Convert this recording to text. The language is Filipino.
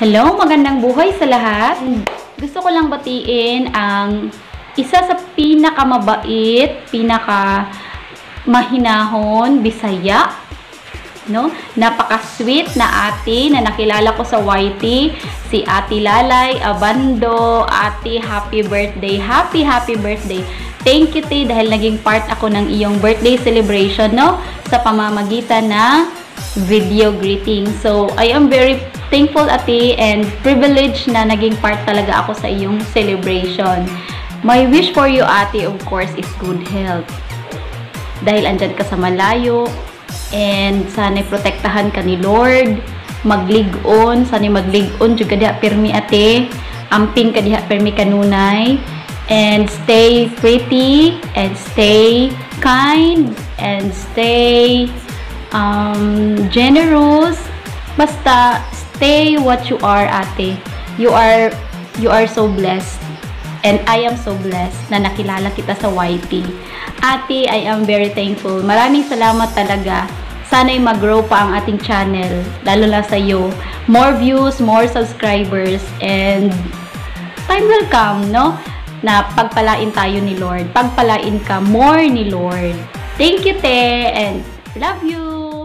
Hello, magandang buhay sa lahat. Gusto ko lang batiin ang isa sa pinakamabait, pinaka mahinahon, bisaya, no? Napaka-sweet na ate na nakilala ko sa YT, si Ate Lalay Abando. Ate, happy birthday. Happy, happy birthday. Thank you, Te, dahil naging part ako ng iyong birthday celebration, no? Sa pamamagitan ng video greeting. So, I am very thankful, Ate, and privileged na naging part talaga ako sa iyong celebration. My wish for you, Ate, of course, is good health. Dahil andyan ka sa malayo, and sana'y protektahan ka ni Lord, maglig-on, sana'y maglig-on, juga diha pirmi ate, amping ka diha pirmi kanunay, and stay pretty, and stay kind, and stay um, generous, basta stay what you are ate. You are, you are so blessed. And I am so blessed na nakilala kita sa YT. Ate, I am very thankful. Maraming salamat talaga. Sana'y mag-grow pa ang ating channel, lalo na sa iyo. More views, more subscribers, and time will come, no? Na pagpalain tayo ni Lord. Pagpalain ka more ni Lord. Thank you, te, and Love you!